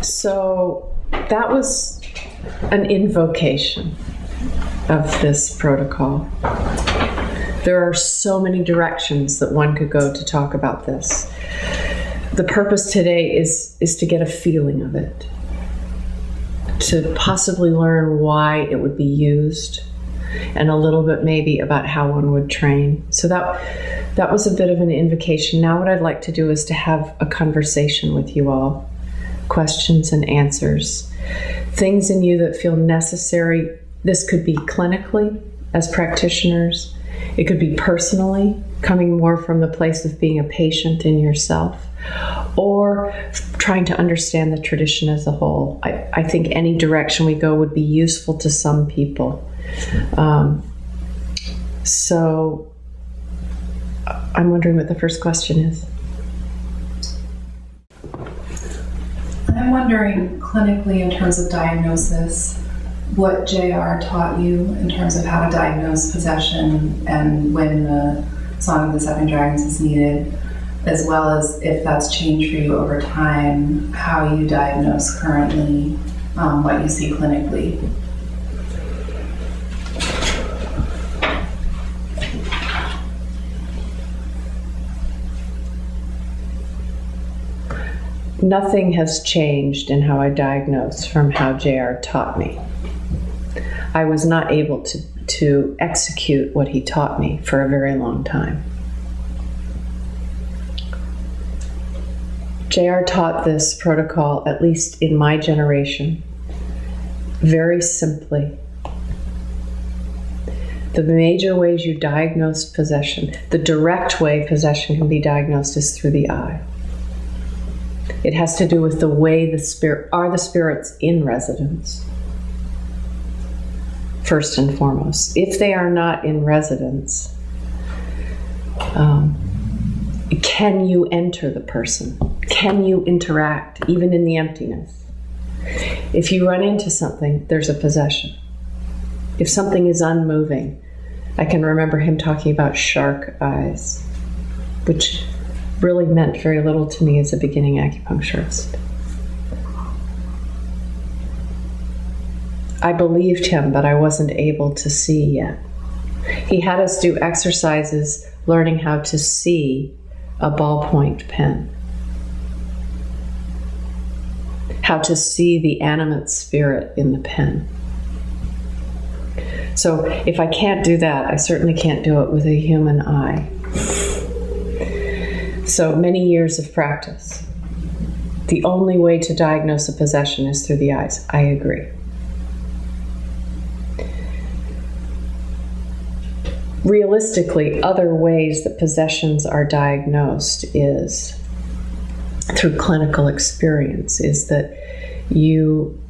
So that was an invocation of this protocol. There are so many directions that one could go to talk about this. The purpose today is, is to get a feeling of it, to possibly learn why it would be used, and a little bit maybe about how one would train. So that that was a bit of an invocation. Now what I'd like to do is to have a conversation with you all. Questions and answers. Things in you that feel necessary. This could be clinically as practitioners. It could be personally, coming more from the place of being a patient in yourself, or trying to understand the tradition as a whole. I, I think any direction we go would be useful to some people. Um, so I'm wondering what the first question is. I'm wondering clinically in terms of diagnosis, what JR taught you in terms of how to diagnose possession and when the Song of the Seven Dragons is needed, as well as if that's changed for you over time, how you diagnose currently, um, what you see clinically. Nothing has changed in how I diagnose from how JR taught me. I was not able to, to execute what he taught me for a very long time. JR taught this protocol, at least in my generation, very simply. The major ways you diagnose possession, the direct way possession can be diagnosed is through the eye. It has to do with the way the spirit are the spirits in residence. First and foremost, if they are not in residence, um, can you enter the person? Can you interact even in the emptiness? If you run into something, there's a possession. If something is unmoving, I can remember him talking about shark eyes, which really meant very little to me as a beginning acupuncturist. I believed him, but I wasn't able to see yet. He had us do exercises learning how to see a ballpoint pen, how to see the animate spirit in the pen. So, if I can't do that, I certainly can't do it with a human eye. So many years of practice. The only way to diagnose a possession is through the eyes. I agree. Realistically, other ways that possessions are diagnosed is through clinical experience, is that you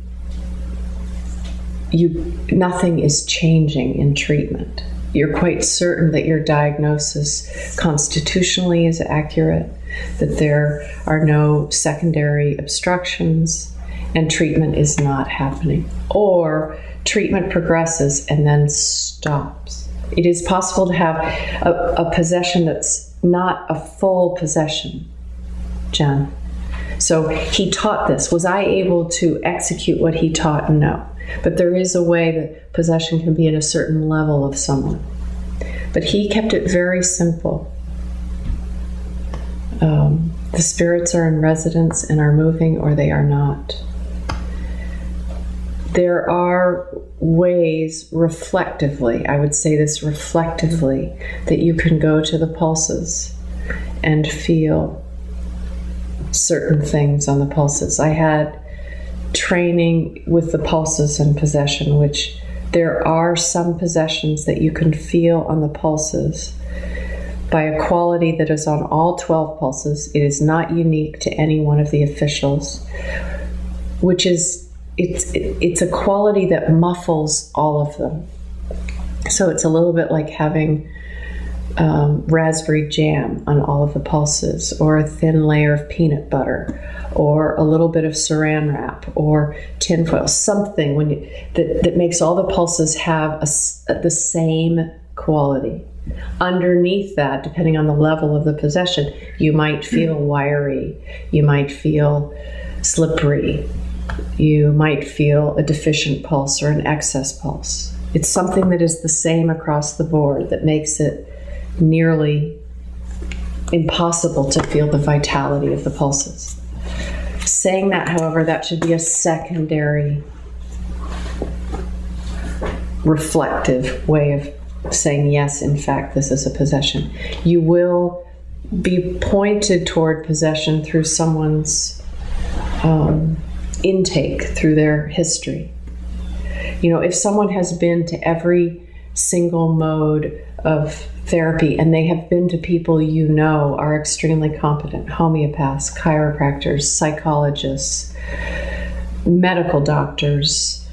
you nothing is changing in treatment you're quite certain that your diagnosis constitutionally is accurate, that there are no secondary obstructions, and treatment is not happening. Or treatment progresses and then stops. It is possible to have a, a possession that's not a full possession, Jen. So he taught this. Was I able to execute what he taught? No. But there is a way that possession can be at a certain level of someone. But he kept it very simple. Um, the spirits are in residence and are moving, or they are not. There are ways reflectively, I would say this reflectively, that you can go to the pulses and feel certain things on the pulses. I had training with the pulses and possession, which there are some possessions that you can feel on the pulses by a quality that is on all 12 pulses. It is not unique to any one of the officials, which is it's it's a quality that muffles all of them. So it's a little bit like having um, raspberry jam on all of the pulses, or a thin layer of peanut butter, or a little bit of saran wrap, or tinfoil, something when you, that, that makes all the pulses have a, the same quality. Underneath that, depending on the level of the possession, you might feel hmm. wiry, you might feel slippery. You might feel a deficient pulse or an excess pulse. It's something that is the same across the board that makes it nearly impossible to feel the vitality of the pulses. Saying that, however, that should be a secondary reflective way of saying, yes, in fact, this is a possession. You will be pointed toward possession through someone's um, intake, through their history. You know, if someone has been to every single mode of therapy and they have been to people you know are extremely competent homeopaths, chiropractors, psychologists, medical doctors,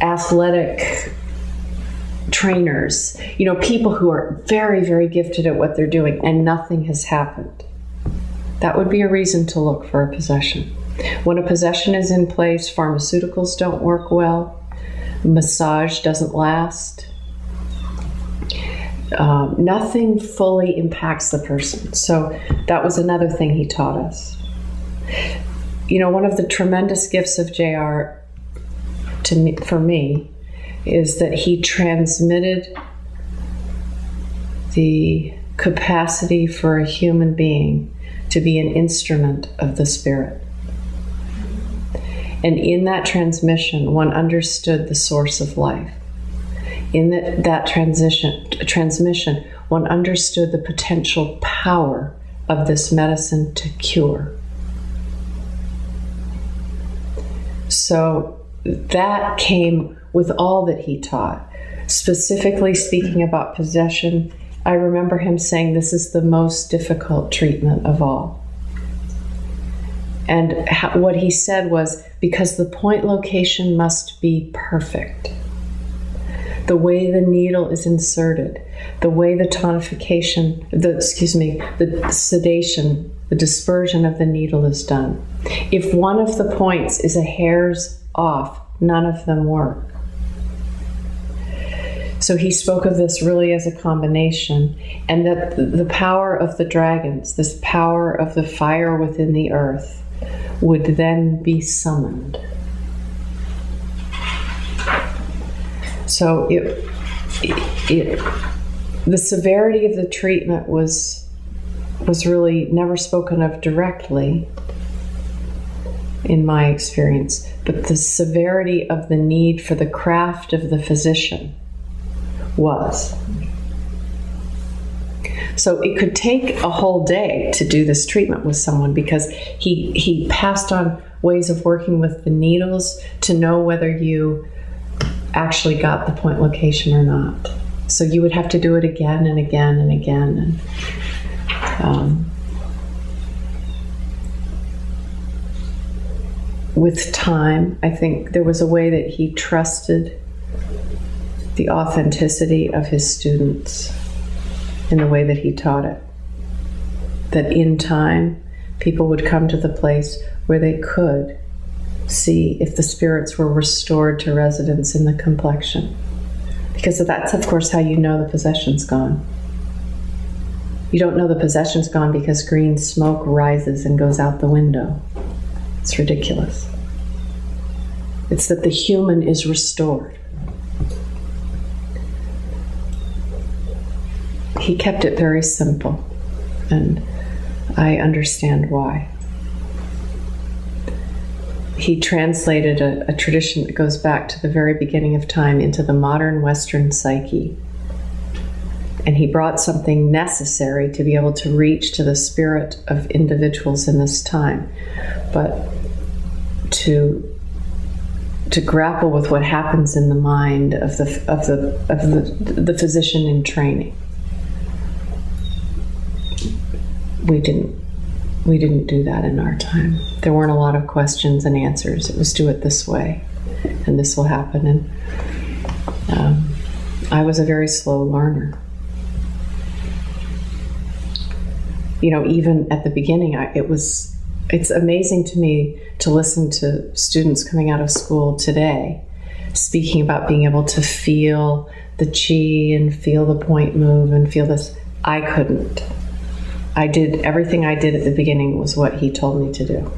athletic trainers, you know, people who are very, very gifted at what they're doing and nothing has happened. That would be a reason to look for a possession. When a possession is in place, pharmaceuticals don't work well, massage doesn't last. Um, nothing fully impacts the person. So that was another thing he taught us. You know, one of the tremendous gifts of JR to me, for me is that he transmitted the capacity for a human being to be an instrument of the Spirit. And in that transmission, one understood the source of life. In the, that transition, transmission, one understood the potential power of this medicine to cure. So that came with all that he taught. Specifically speaking about possession, I remember him saying this is the most difficult treatment of all. And what he said was because the point location must be perfect. The way the needle is inserted, the way the tonification, the excuse me, the sedation, the dispersion of the needle is done. If one of the points is a hair's off, none of them work. So he spoke of this really as a combination, and that the power of the dragons, this power of the fire within the earth, would then be summoned. So it, it, the severity of the treatment was was really never spoken of directly in my experience, but the severity of the need for the craft of the physician was. So it could take a whole day to do this treatment with someone because he he passed on ways of working with the needles to know whether you actually got the point location or not. So you would have to do it again and again and again. And, um, with time, I think there was a way that he trusted the authenticity of his students in the way that he taught it. That in time, people would come to the place where they could see if the spirits were restored to residence in the complexion. Because that's, of course, how you know the possession's gone. You don't know the possession's gone because green smoke rises and goes out the window. It's ridiculous. It's that the human is restored. he kept it very simple, and I understand why. He translated a, a, tradition that goes back to the very beginning of time into the modern Western psyche. And he brought something necessary to be able to reach to the spirit of individuals in this time. But to to grapple with what happens in the mind of the of the of the, the physician in training. we didn't we didn't do that in our time. There weren't a lot of questions and answers. It was do it this way, and this will happen. And um, I was a very slow learner. You know, even at the beginning, I, it was. It's amazing to me to listen to students coming out of school today speaking about being able to feel the chi and feel the point move and feel this. I couldn't. I did everything I did at the beginning was what he told me to do.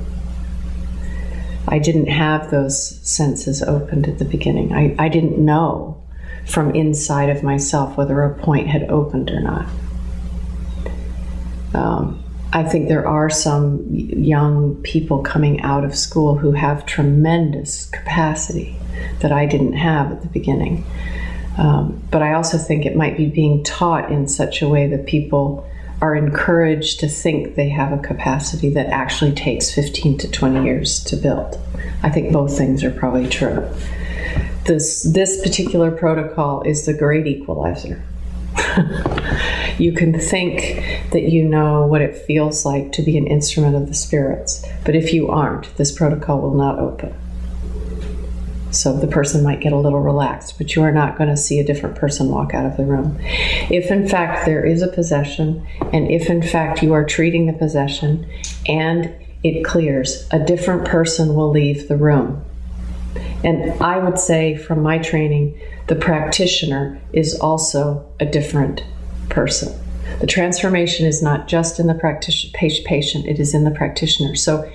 I didn't have those senses opened at the beginning. I, I didn't know from inside of myself whether a point had opened or not. Um, I think there are some young people coming out of school who have tremendous capacity that I didn't have at the beginning. Um, but I also think it might be being taught in such a way that people are encouraged to think they have a capacity that actually takes 15 to 20 years to build. I think both things are probably true. This, this particular protocol is the great equalizer. you can think that you know what it feels like to be an instrument of the spirits, but if you aren't, this protocol will not open. So the person might get a little relaxed, but you are not going to see a different person walk out of the room. If in fact there is a possession, and if in fact you are treating the possession and it clears, a different person will leave the room. And I would say, from my training, the practitioner is also a different person. The transformation is not just in the patient, it is in the practitioner. So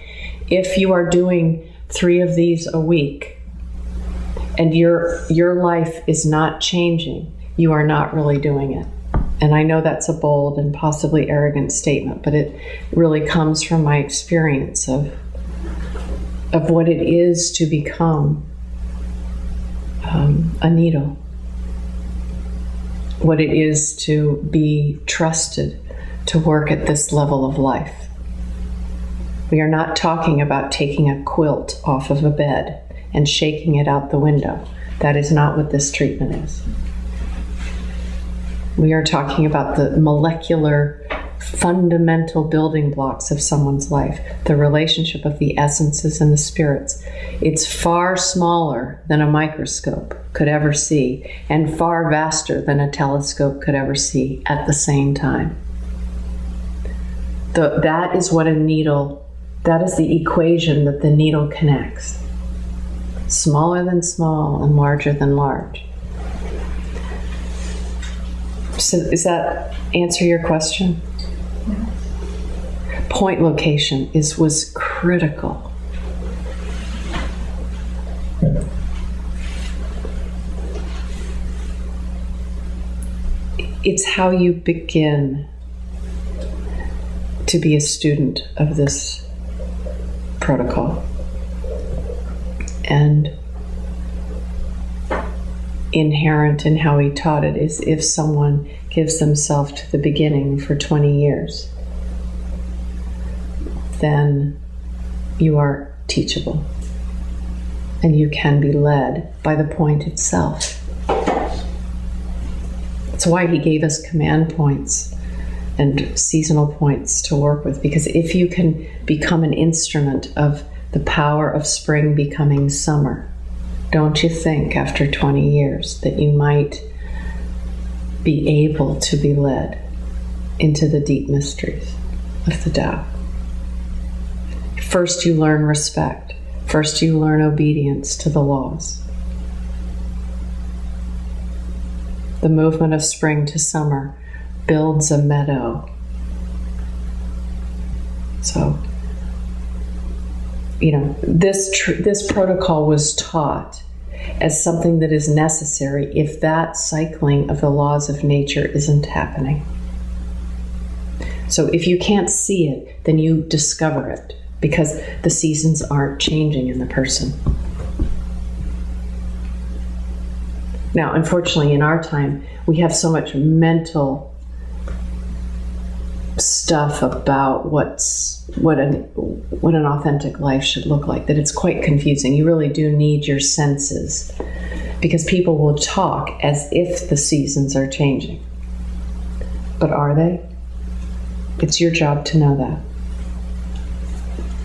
if you are doing three of these a week and your your life is not changing, you are not really doing it. And I know that's a bold and possibly arrogant statement, but it really comes from my experience of of what it is to become um, a needle, what it is to be trusted to work at this level of life. We are not talking about taking a quilt off of a bed and shaking it out the window. That is not what this treatment is. We are talking about the molecular fundamental building blocks of someone's life, the relationship of the essences and the spirits. It's far smaller than a microscope could ever see, and far vaster than a telescope could ever see at the same time. The, that is what a needle, that is the equation that the needle connects. Smaller than small and larger than large. So, does that answer your question? point location is was critical. It's how you begin to be a student of this protocol. And inherent in how he taught it is if someone gives themselves to the beginning for 20 years then you are teachable and you can be led by the point itself. That's why he gave us command points and seasonal points to work with, because if you can become an instrument of the power of spring becoming summer, don't you think after 20 years that you might be able to be led into the deep mysteries of the Tao? First, you learn respect. First, you learn obedience to the laws. The movement of spring to summer builds a meadow. So, you know, this tr- this protocol was taught as something that is necessary if that cycling of the laws of nature isn't happening. So, if you can't see it, then you discover it because the seasons aren't changing in the person. Now, unfortunately, in our time, we have so much mental stuff about what's what an what an authentic life should look like that it's quite confusing. You really do need your senses because people will talk as if the seasons are changing. But are they? It's your job to know that.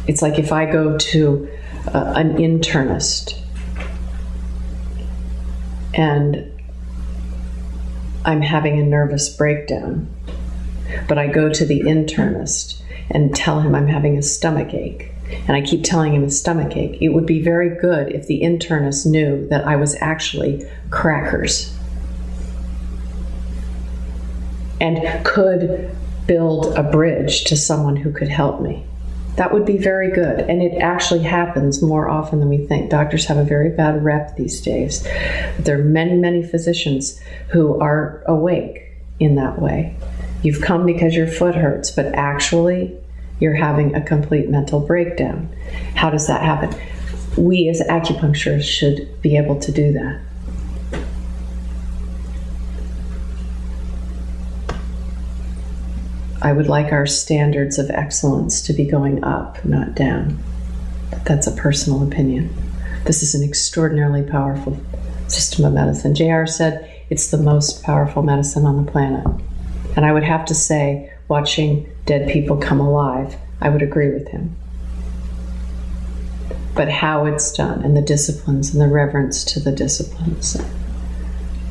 It's like if I go to uh, an internist and I'm having a nervous breakdown, but I go to the internist and tell him I'm having a stomach ache, and I keep telling him a stomach ache, it would be very good if the internist knew that I was actually crackers and could build a bridge to someone who could help me. That would be very good. And it actually happens more often than we think. Doctors have a very bad rep these days. There are many, many physicians who are awake in that way. You've come because your foot hurts, but actually, you're having a complete mental breakdown. How does that happen? We as acupuncturists should be able to do that. I would like our standards of excellence to be going up, not down. But that's a personal opinion. This is an extraordinarily powerful system of medicine. JR said it's the most powerful medicine on the planet. And I would have to say, watching dead people come alive, I would agree with him. But how it's done, and the disciplines, and the reverence to the disciplines.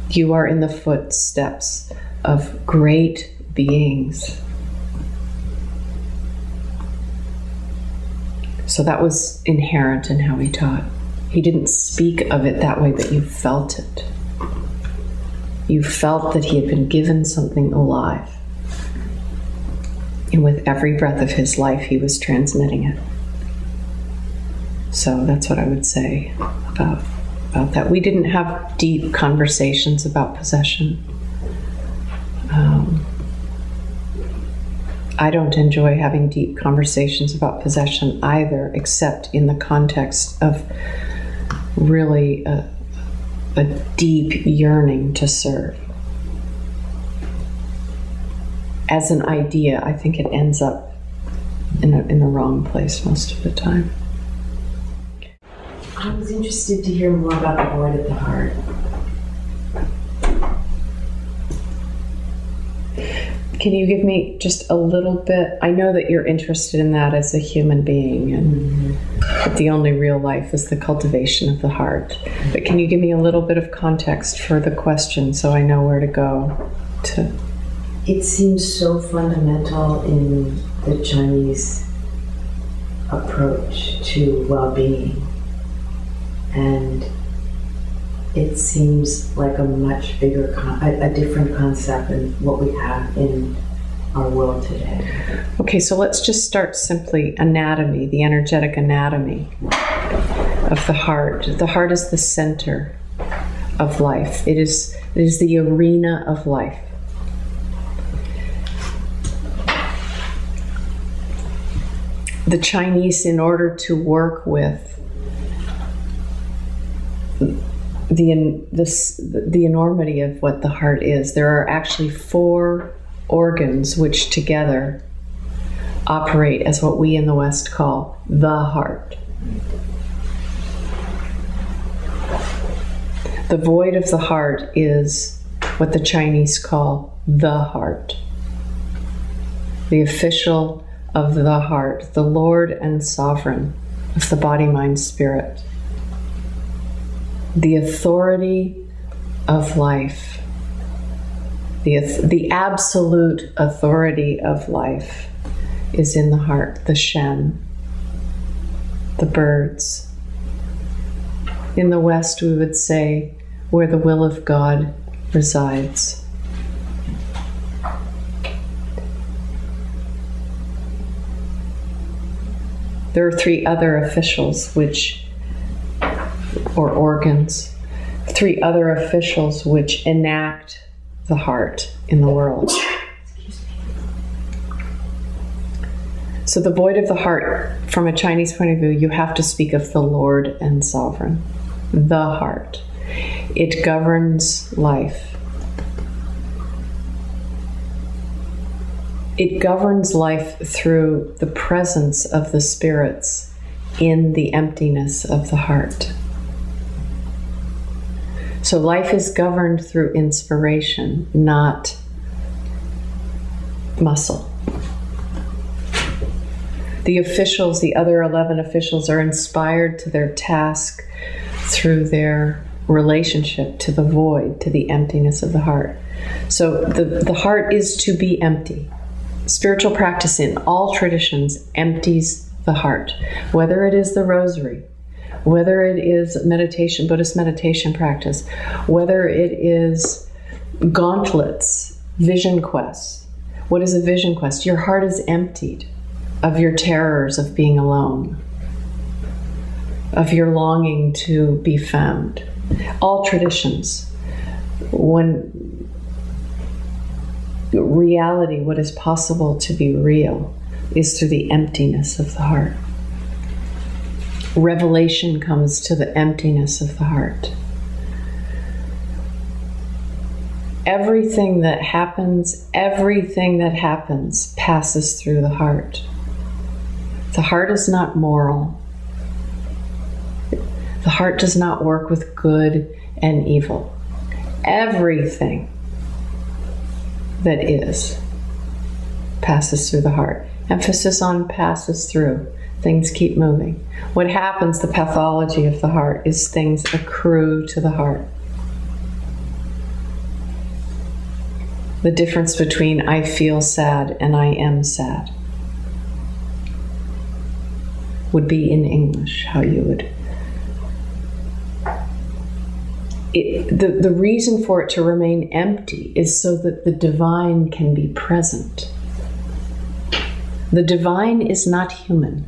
You are in the footsteps of great beings So that was inherent in how he taught. He didn't speak of it that way, but you felt it. You felt that he had been given something alive. And with every breath of his life, he was transmitting it. So that's what I would say about, about that. We didn't have deep conversations about possession. Um, I don't enjoy having deep conversations about possession either, except in the context of really a, a deep yearning to serve. As an idea, I think it ends up in, a, in the wrong place most of the time. I was interested to hear more about the void at the heart. Can you give me just a little bit? I know that you're interested in that as a human being, and that the only real life is the cultivation of the heart. But can you give me a little bit of context for the question so I know where to go to? It seems so fundamental in the Chinese approach to well being. And it seems like a much bigger, con- a, a different concept than what we have in our world today. Okay, so let's just start simply anatomy, the energetic anatomy of the heart. The heart is the center of life. It is it is the arena of life. The Chinese, in order to work with the this the enormity of what the heart is. There are actually four organs which together operate as what we in the West call the heart. The void of the heart is what the Chinese call the heart. The official of the heart, the Lord and sovereign of the body, mind, spirit the authority of life, the, the absolute authority of life is in the heart, the Shen, the birds. In the West, we would say where the will of God resides. There are three other officials which or organs, three other officials which enact the heart in the world. So, the void of the heart, from a Chinese point of view, you have to speak of the Lord and Sovereign, the heart. It governs life. It governs life through the presence of the spirits in the emptiness of the heart. So life is governed through inspiration, not muscle. The officials, the other 11 officials, are inspired to their task through their relationship to the void, to the emptiness of the heart. So the, the heart is to be empty. Spiritual practice in all traditions empties the heart, whether it is the rosary, whether it is meditation, Buddhist meditation practice, whether it is gauntlets, vision quests. What is a vision quest? Your heart is emptied. of your terrors of being alone, of your longing to be found. All traditions, when reality, what is possible to be real, is through the emptiness of the heart. Revelation comes to the emptiness of the heart. Everything that happens, everything that happens passes through the heart. The heart is not moral. The heart does not work with good and evil. Everything that is passes through the heart. Emphasis on passes through. Things keep moving. What happens, the pathology of the heart, is things accrue to the heart. the difference between I feel sad and I am sad would be in English, how you would. It, the, the reason for it to remain empty is so that the divine can be present. The divine is not human.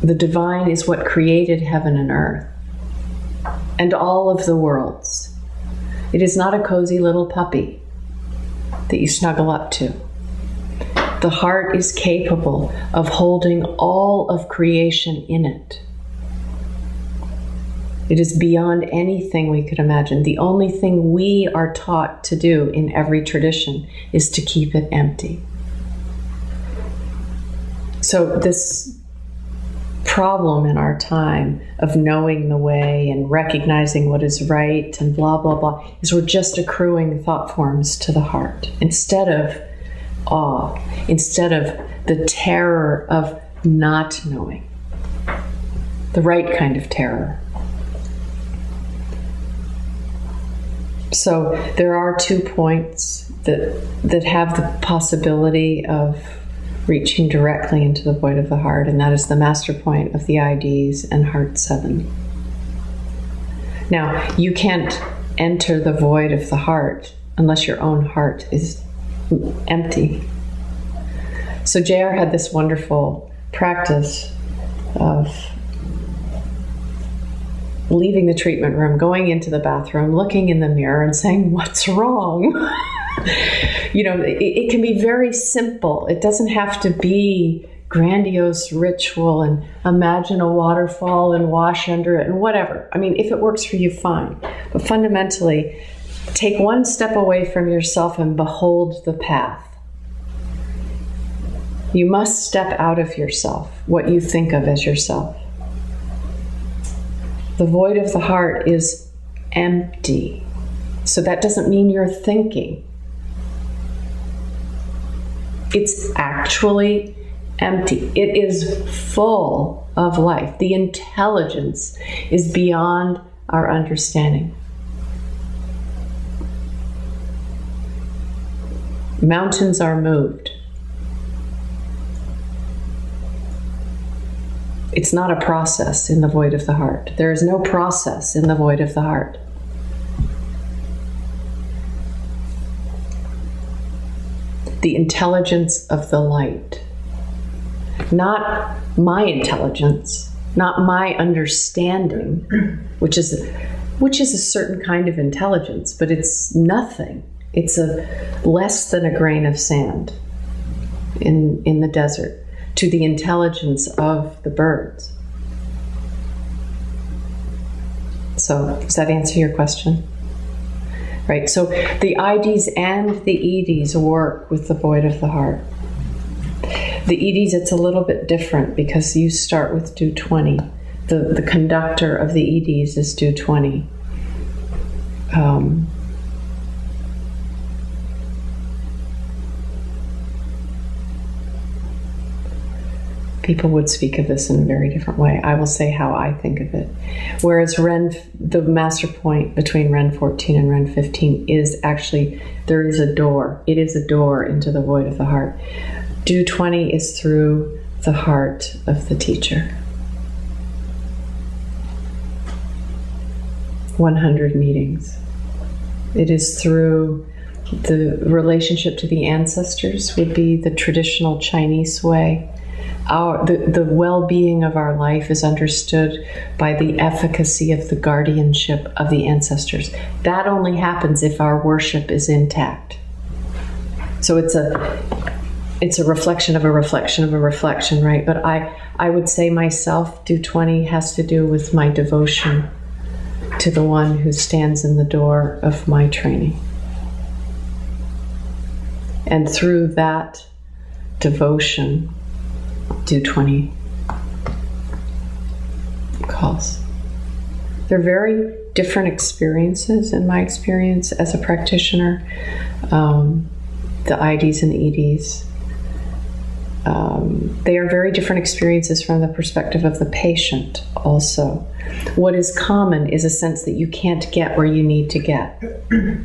The divine is what created heaven and earth and all of the worlds. It is not a cozy little puppy that you snuggle up to. The heart is capable of holding all of creation in it. It is beyond anything we could imagine. The only thing we are taught to do in every tradition is to keep it empty. So, this problem in our time of knowing the way and recognizing what is right and blah, blah, blah, is we're just accruing thought forms to the heart instead of awe, instead of the terror of not knowing, the right kind of terror. So there are two points that that have the possibility of reaching directly into the void of the heart, and that is the master point of the IDs and Heart 7. Now, you can't enter the void of the heart unless your own heart is empty. So, JR had this wonderful practice of leaving the treatment room, going into the bathroom, looking in the mirror, and saying, What's wrong? you know, it, it can be very simple. It doesn't have to be grandiose ritual and imagine a waterfall and wash under it and whatever. I mean, if it works for you, fine. But fundamentally, take one step away from yourself and behold the path. You must step out of yourself, what you think of as yourself. The void of the heart is empty. So that doesn't mean you're thinking. It's actually empty. It is full of life. The intelligence is beyond our understanding. Mountains are moved. It's not a process in the void of the heart. There is no process in the void of the heart. the intelligence of the light. Not my intelligence, not my understanding, which is which is a certain kind of intelligence, but it's nothing. It's a less than a grain of sand in in the desert to the intelligence of the birds. So, does that answer your question? right? So the IDs and the EDs work with the void of the heart. The EDs, it's a little bit different because you start with Du 20. The, the conductor of the EDs is Du 20. Um, people would speak of this in a very different way. I will say how I think of it. Whereas Ren, the master point between Ren 14 and Ren 15 is actually there is a door. It is a door into the void of the heart. Du 20 is through the heart of the teacher. 100 meetings. It is through the relationship to the ancestors would be the traditional Chinese way. Our, the, the well being of our life is understood by the efficacy of the guardianship of the ancestors. That only happens if our worship is intact. So it's a it's a reflection of a reflection of a reflection, right? But I I would say myself Du 20 has to do with my devotion to the one who stands in the door of my training. And through that devotion, Du 20 calls. They're very different experiences in my experience as a practitioner. Um, the IDs and the EDs. Um, they are very different experiences from the perspective of the patient, also. What is common is a sense that you can't get where you need to get. you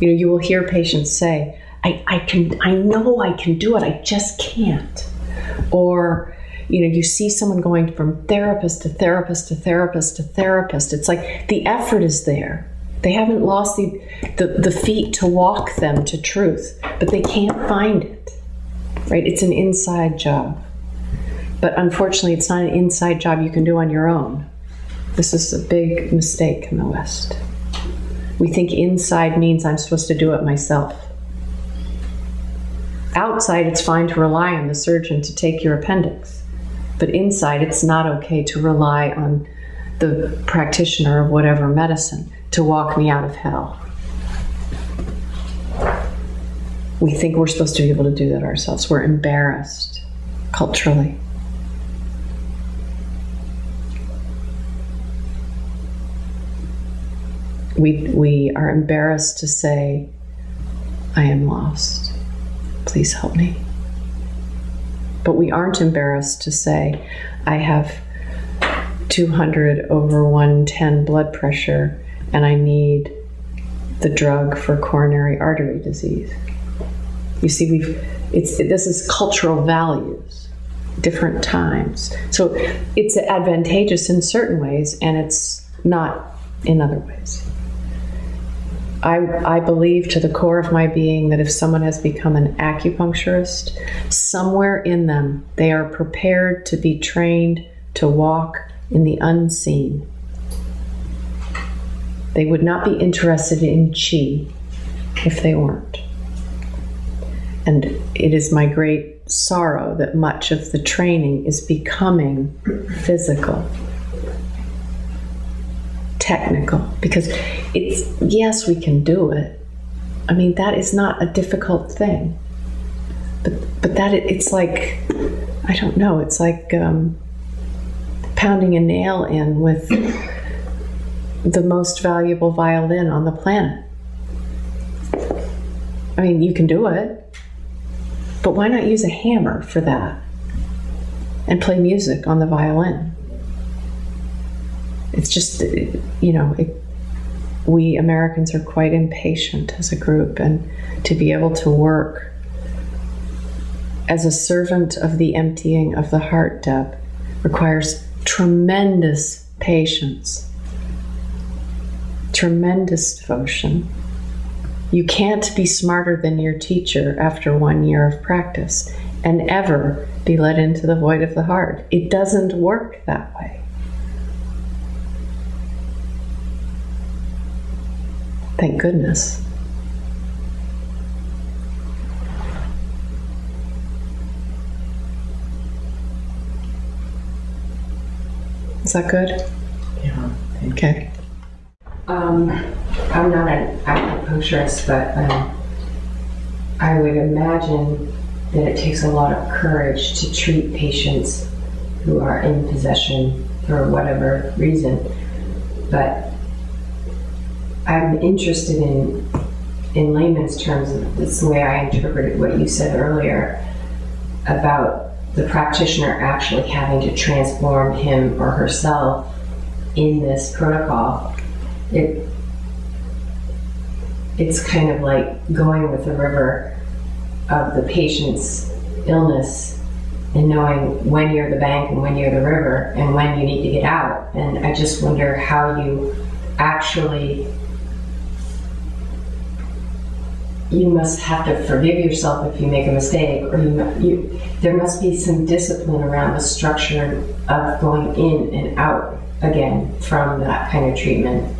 know, you will hear patients say, I, I can I know I can do it, I just can't. Or, you know, you see someone going from therapist to therapist to therapist to therapist. It's like the effort is there. They haven't lost the, the, the feet to walk them to truth, but they can't find it. Right? It's an inside job. But unfortunately, it's not an inside job you can do on your own. This is a big mistake in the West. We think inside means I'm supposed to do it myself. Outside, it's fine to rely on the surgeon to take your appendix. But inside, it's not okay to rely on the practitioner of whatever medicine to walk me out of hell. We think we're supposed to be able to do that ourselves. We're embarrassed culturally. We, we are embarrassed to say, I am lost. Please help me. But we aren't embarrassed to say, I have 200 over 110 blood pressure and I need the drug for coronary artery disease. You see, we've it's this is cultural values, different times. So it's advantageous in certain ways, and it's not in other ways. I, I believe to the core of my being that if someone has become an acupuncturist, somewhere in them they are prepared to be trained to walk in the unseen they would not be interested in chi if they weren't. And it is my great sorrow that much of the training is becoming physical, technical, because it's, yes, we can do it. I mean, that is not a difficult thing. But, but that it's like, I don't know, it's like um, pounding a nail in with the most valuable violin on the planet. I mean, you can do it, but why not use a hammer for that and play music on the violin? It's just, you know, it, we Americans are quite impatient as a group, and to be able to work as a servant of the emptying of the heart, Deb, requires tremendous patience tremendous devotion. You can't be smarter than your teacher after one year of practice and ever be led into the void of the heart. It doesn't work that way. Thank goodness. Is that good? Yeah. Okay. Um, I'm not an acupuncturist, but um, I would imagine that it takes a lot of courage to treat patients who are in possession for whatever reason. But I'm interested in, in layman's terms, this is the way I interpreted what you said earlier about the practitioner actually having to transform him or herself in this protocol it it's kind of like going with the river of the patient's illness and knowing when you're the bank and when you're the river and when you need to get out. And I just wonder how you actually you must have to forgive yourself if you make a mistake, or you, you there must be some discipline around the structure of going in and out again from that kind of treatment.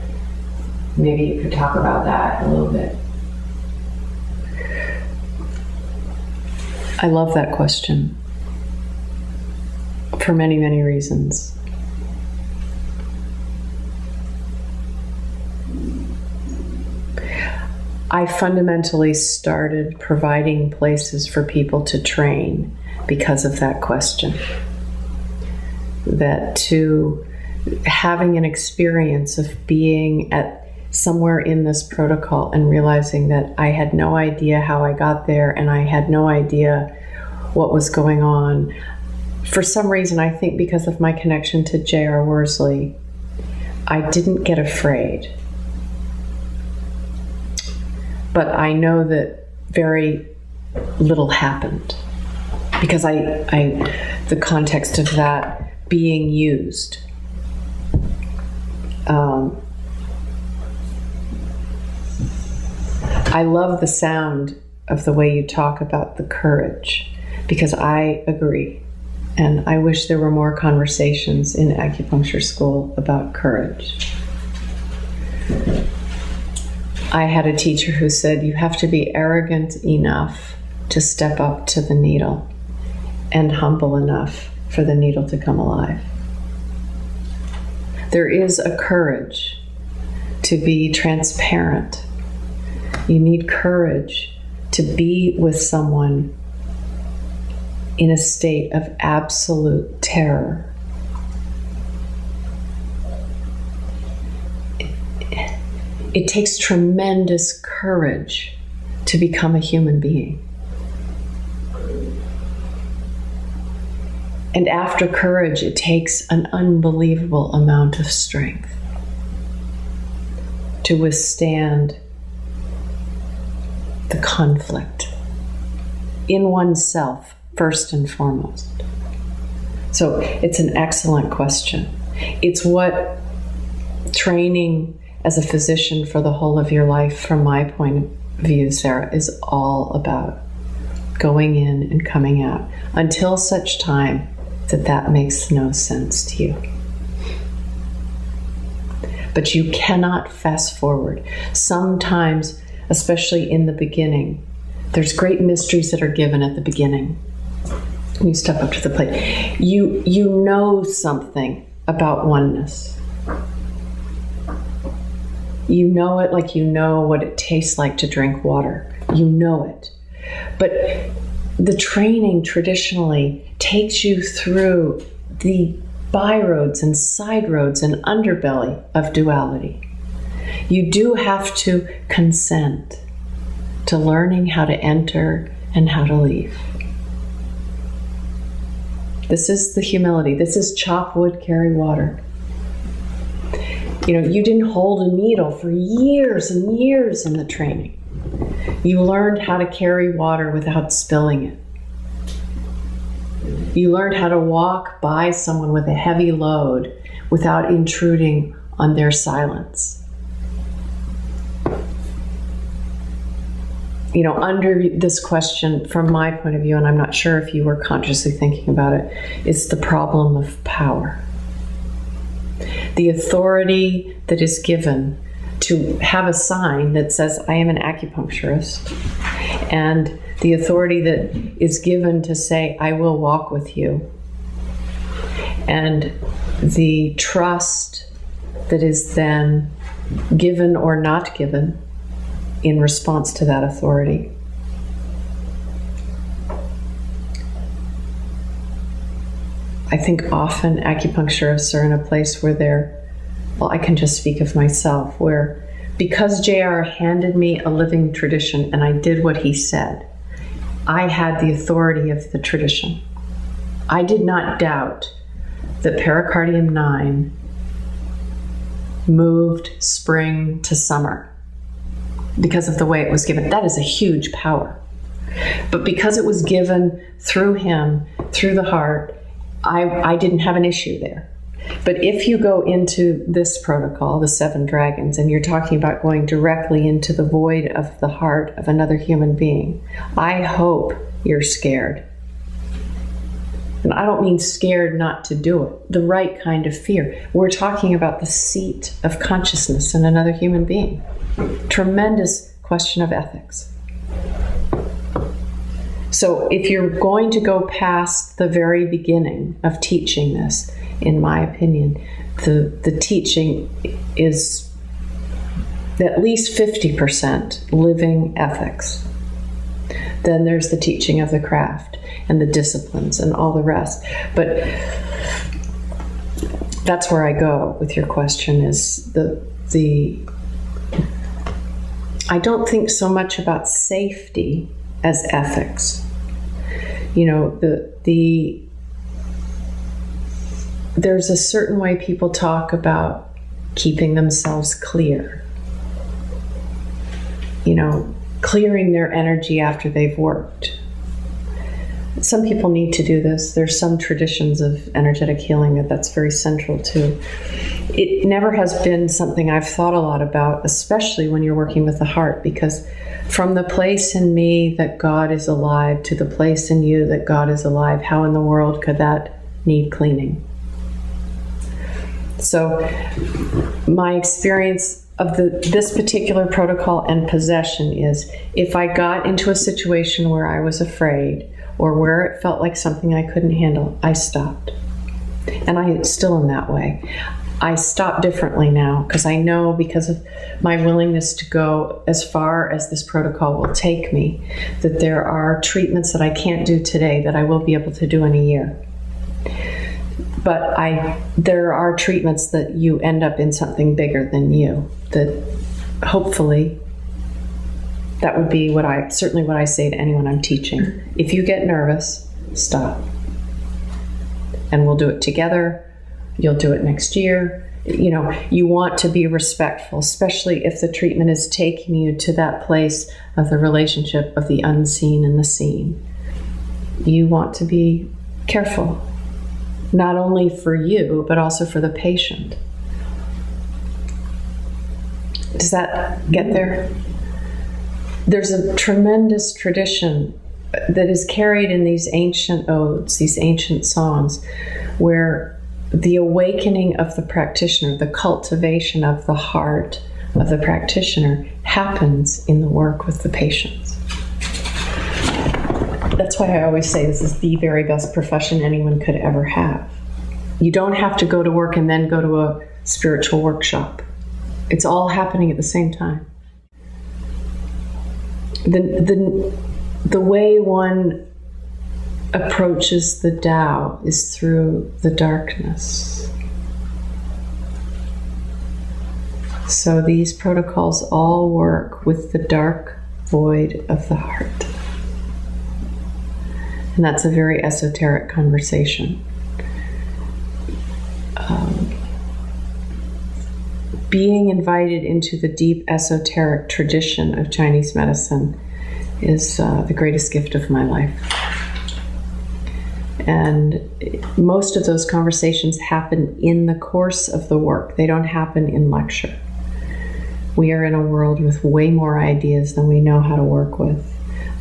Maybe you could talk about that a little bit. I love that question for many, many reasons. I fundamentally started providing places for people to train because of that question. That to having an experience of being at somewhere in this protocol and realizing that I had no idea how I got there and I had no idea what was going on. For some reason, I think because of my connection to J.R. Worsley, I didn't get afraid. But I know that very little happened because I, I the context of that being used. Um, I love the sound of the way you talk about the courage because I agree. And I wish there were more conversations in acupuncture school about courage. I had a teacher who said, You have to be arrogant enough to step up to the needle and humble enough for the needle to come alive. There is a courage to be transparent. You need courage to be with someone in a state of absolute terror. It takes tremendous courage to become a human being. And after courage, it takes an unbelievable amount of strength to withstand the conflict in oneself, first and foremost. So it's an excellent question. It's what training as a physician for the whole of your life, from my point of view, Sarah, is all about going in and coming out until such time that that makes no sense to you. But you cannot fast forward. Sometimes, especially in the beginning, there's great mysteries that are given at the beginning. You step up to the plate. You you know something about oneness. You know it like you know what it tastes like to drink water. You know it. But the training traditionally takes you through the byroads and side roads and underbelly of duality. You do have to consent to learning how to enter and how to leave. This is the humility. This is chop wood, carry water. You know, you didn't hold a needle for years and years in the training. You learned how to carry water without spilling it. You learned how to walk by someone with a heavy load without intruding on their silence. You know, under this question, from my point of view, and I'm not sure if you were consciously thinking about it, it, is the problem of power. The authority that is given to have a sign that says, I am an acupuncturist, and the authority that is given to say, I will walk with you, and the trust that is then given or not given in response to that authority. I think often acupuncturists are in a place where they're, well, I can just speak of myself, where because JR handed me a living tradition and I did what he said, I had the authority of the tradition. I did not doubt that pericardium 9 moved spring to summer because of the way it was given. That is a huge power. But because it was given through him, through the heart, I, I didn't have an issue there. But if you go into this protocol, the seven dragons, and you're talking about going directly into the void of the heart of another human being, I hope you're scared. And I don't mean scared not to do it, the right kind of fear. We're talking about the seat of consciousness in another human being. Tremendous question of ethics. So, if you're going to go past the very beginning of teaching this, in my opinion, the, the teaching is at least 50% living ethics. Then there's the teaching of the craft and the disciplines and all the rest. But that's where I go with your question is the the I don't think so much about safety as ethics. You know, the the there's a certain way people talk about keeping themselves clear. You know, clearing their energy after they've worked. Some people need to do this. There's some traditions of energetic healing that that's very central to. It never has been something I've thought a lot about, especially when you're working with the heart, because from the place in me that God is alive to the place in you that God is alive, how in the world could that need cleaning? So, my experience of the this particular protocol and possession is if I got into a situation where I was afraid or where it felt like something I couldn't handle, I stopped. And I still am that way. I stop differently now because I know because of my willingness to go as far as this protocol will take me that there are treatments that I can't do today that I will be able to do in a year but I there are treatments that you end up in something bigger than you that hopefully that would be what I certainly what I say to anyone I'm teaching. If you get nervous, stop. And we'll do it together. You'll do it next year. You know, you want to be respectful, especially if the treatment is taking you to that place of the relationship of the unseen and the seen. You want to be careful not only for you, but also for the patient. Does that get there? There's a tremendous tradition that is carried in these ancient odes, these ancient songs, where the awakening of the practitioner, the cultivation of the heart of the practitioner happens in the work with the patients. That's why I always say this is the very best profession anyone could ever have. You don't have to go to work and then go to a spiritual workshop. It's all happening at the same time. The, the, the way one approaches the Tao is through the darkness. So these protocols all work with the dark void of the heart. And that's a very esoteric conversation. Um, being invited into the deep esoteric tradition of Chinese medicine is uh, the greatest gift of my life. And most of those conversations happen in the course of the work, they don't happen in lecture. We are in a world with way more ideas than we know how to work with.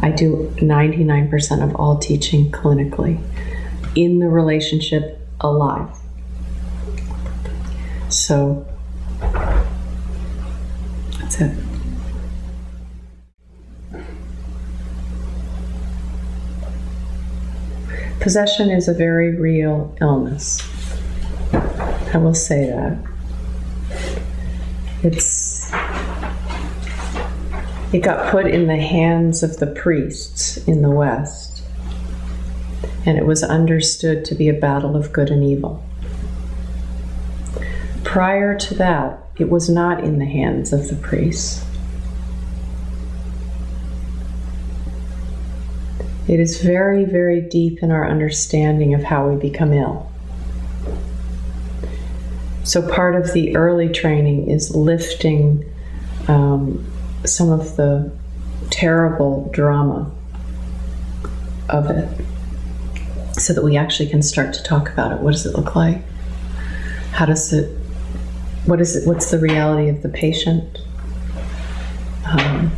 I do 99% of all teaching clinically in the relationship alive. So that's it. Possession is a very real illness. I will say that. It's it got put in the hands of the priests in the West, and it was understood to be a battle of good and evil. Prior to that, it was not in the hands of the priests. It is very, very deep in our understanding of how we become ill. So, part of the early training is lifting um, some of the terrible drama of it so that we actually can start to talk about it. What does it look like? How does it, what is it, what's the reality of the patient? Um,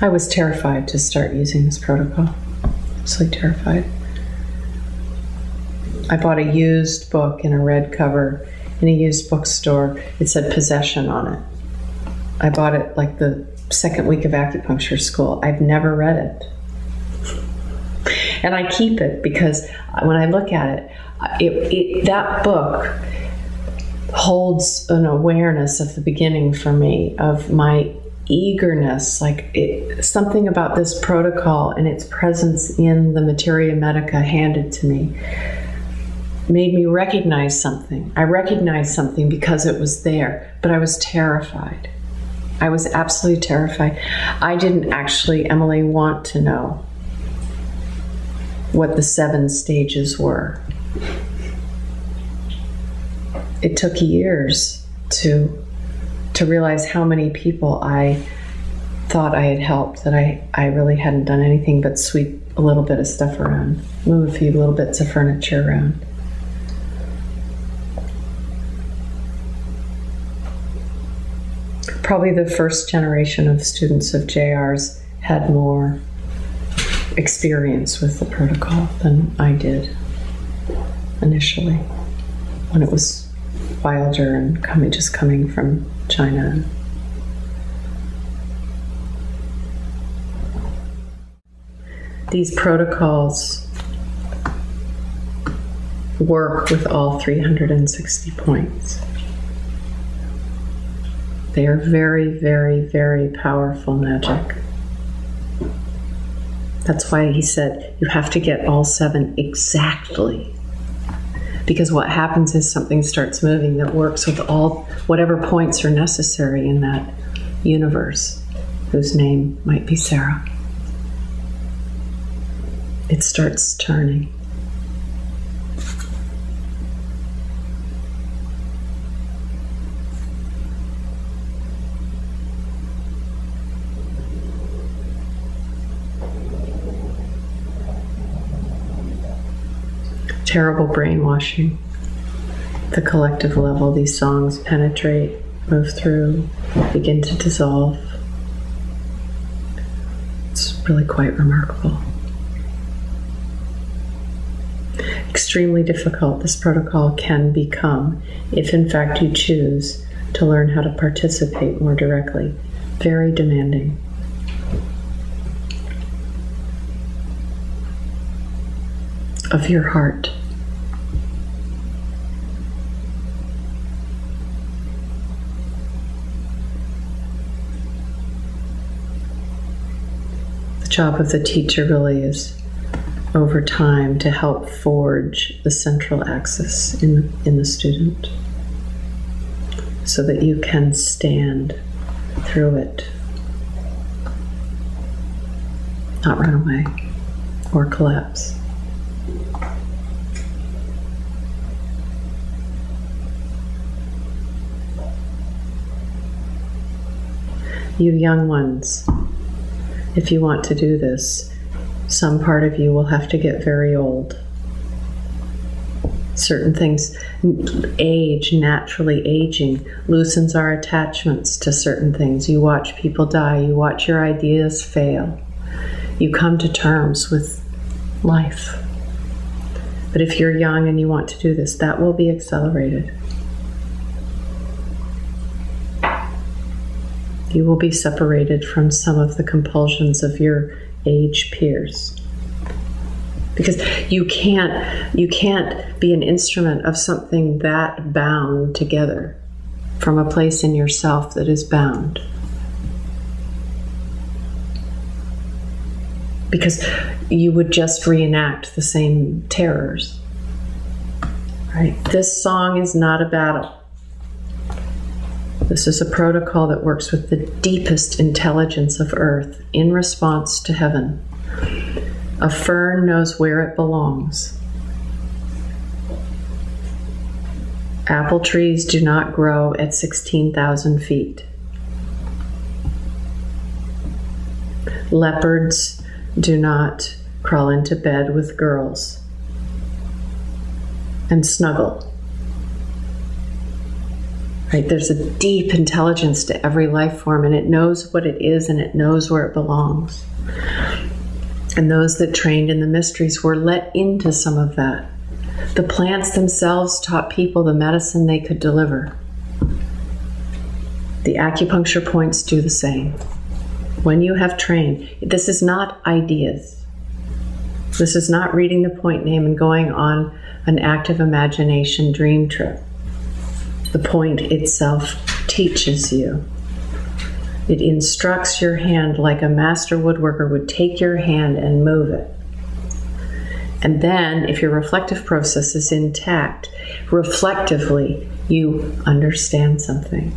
I was terrified to start using this protocol. Absolutely terrified. I bought a used book in a red cover in a used bookstore. It said possession on it. I bought it like the second week of acupuncture school. I've never read it. And I keep it because when I look at it, it, it that book holds an awareness of the beginning for me of my eagerness like it, something about this protocol and its presence in the materia medica handed to me made me recognize something. I recognized something because it was there but i was terrified. I was absolutely terrified. I didn't actually emily want to know what the seven stages were. It took years to to realize how many people I thought I had helped that I, I really hadn't done anything but sweep a little bit of stuff around, move a few little bits of furniture around. Probably the first generation of students of JR's had more experience with the protocol than I did initially when it was wilder and coming just coming from China. These protocols work with all 360 points. They are very, very, very powerful magic. That's why he said you have to get all seven exactly because what happens is something starts moving that works with all whatever points are necessary in that universe whose name might be Sarah. It starts turning. Terrible brainwashing. The collective level, these songs penetrate, move through, begin to dissolve. It's really quite remarkable. Extremely difficult this protocol can become if, in fact, you choose to learn how to participate more directly. Very demanding. Of your heart. Job of the teacher really is over time to help forge the central axis in, in the student so that you can stand through it, not run away or collapse. You young ones, if you want to do this, some part of you will have to get very old. Certain things, age, naturally aging, loosens our attachments to certain things. You watch people die, you watch your ideas fail, you come to terms with life. But if you're young and you want to do this, that will be accelerated. You will be separated from some of the compulsions of your age peers. Because you can't you can't be an instrument of something that bound together from a place in yourself that is bound. Because you would just reenact the same terrors. Right? This song is not a battle this is a protocol that works with the deepest intelligence of earth in response to heaven. A fern knows where it belongs. Apple trees do not grow at 16,000 feet. Leopards do not crawl into bed with girls and snuggle. Right? There's a deep intelligence to every life form, and it knows what it is and it knows where it belongs. And those that trained in the mysteries were let into some of that. The plants themselves taught people the medicine they could deliver. The acupuncture points do the same. When you have trained, this is not ideas. This is not reading the point name and going on an active imagination dream trip. The point itself teaches you. It instructs your hand like a master woodworker would take your hand and move it. And then, if your reflective process is intact, reflectively, you understand something.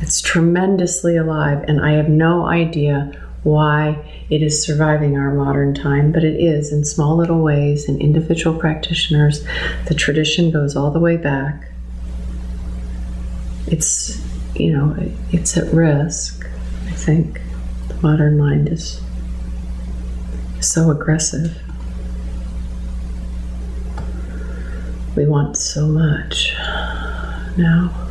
It's tremendously alive, and I have no idea why it is surviving our modern time, but it is in small little ways in individual practitioners. The tradition goes all the way back. It's, you know, it's at risk, I think. The modern mind is so aggressive. We want so much now.